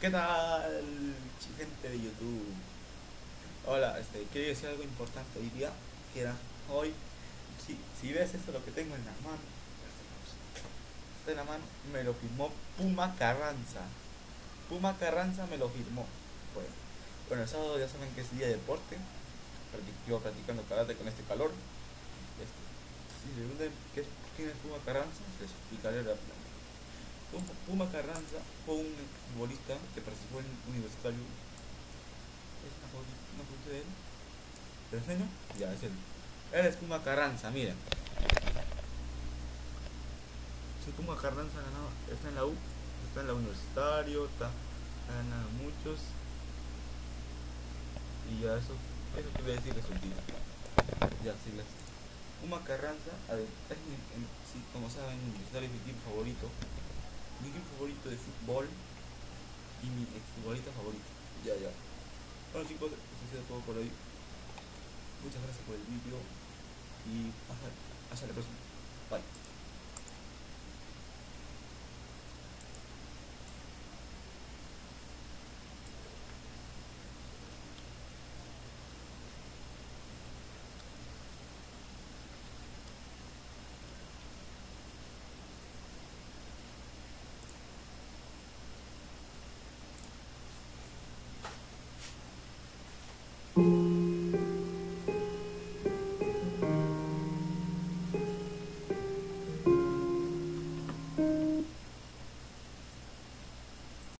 ¿Qué tal, gente de YouTube? Hola, este, quería decir algo importante hoy día, que era hoy, si, si ves esto lo que tengo en la mano, está en la mano, me lo firmó Puma Carranza. Puma Carranza me lo firmó. Bueno, bueno el sábado ya saben que es día de deporte, yo practicando karate con este calor. Este, si preguntan quién es Puma Carranza, les explicaré rápidamente. Puma Carranza fue un futbolista que participó en Universitario. ¿Es una foto, de él? ¿Te enseño? Ya, es él. Él es Puma Carranza, miren. Sí, Puma Carranza ganado, está en la U, está en la Universitario, está, ganando muchos. Y ya eso, eso quiere decir que es un título. Ya, sí, las. Puma Carranza, a ver, es, como saben, Universitario es mi equipo favorito mi equipo favorito de fútbol y mi ex futbolista favorito. Ya, ya. Bueno chicos, eso ha sido todo por hoy. Muchas gracias por el vídeo y hasta, hasta la próxima. Bye.